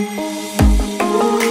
Ooh.